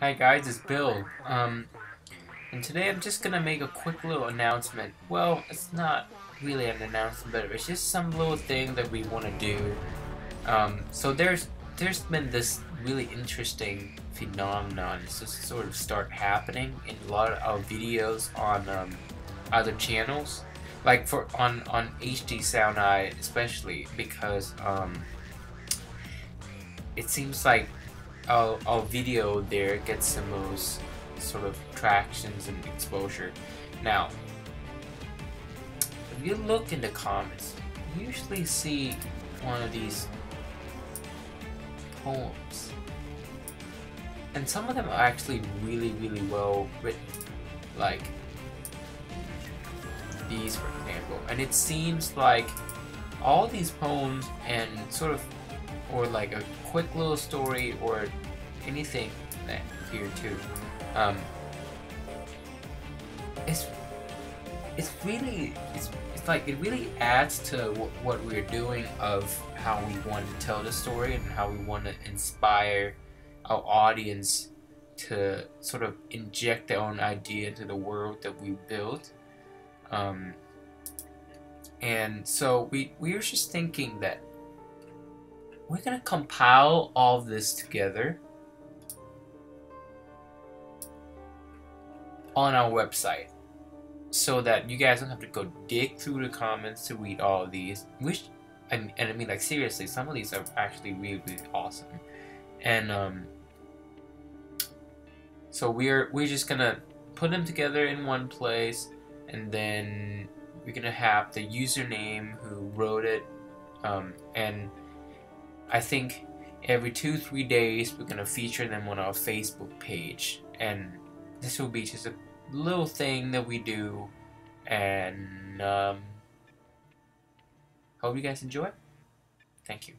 Hi guys, it's Bill. Um, and today I'm just gonna make a quick little announcement. Well, it's not really an announcement, but it's just some little thing that we want to do. Um, so there's there's been this really interesting phenomenon just sort of start happening in a lot of videos on um, other channels, like for on on HDSounDI especially because um, it seems like our, our video there gets the most sort of tractions and exposure. Now, if you look in the comments, you usually see one of these poems. And some of them are actually really, really well written. Like these, for example. And it seems like all these poems and sort of, or like a quick little story or anything here too. Um, it's it's really it's, it's like it really adds to what we're doing of how we want to tell the story and how we want to inspire our audience to sort of inject their own idea into the world that we build. Um, and so we we were just thinking that we're gonna compile all this together on our website so that you guys don't have to go dig through the comments to read all of these which and, and I mean like seriously some of these are actually really really awesome. And um so we're we're just gonna put them together in one place and then we're gonna have the username who wrote it um, and I think every two three days we're gonna feature them on our Facebook page. And this will be just a little thing that we do. And um, hope you guys enjoy. Thank you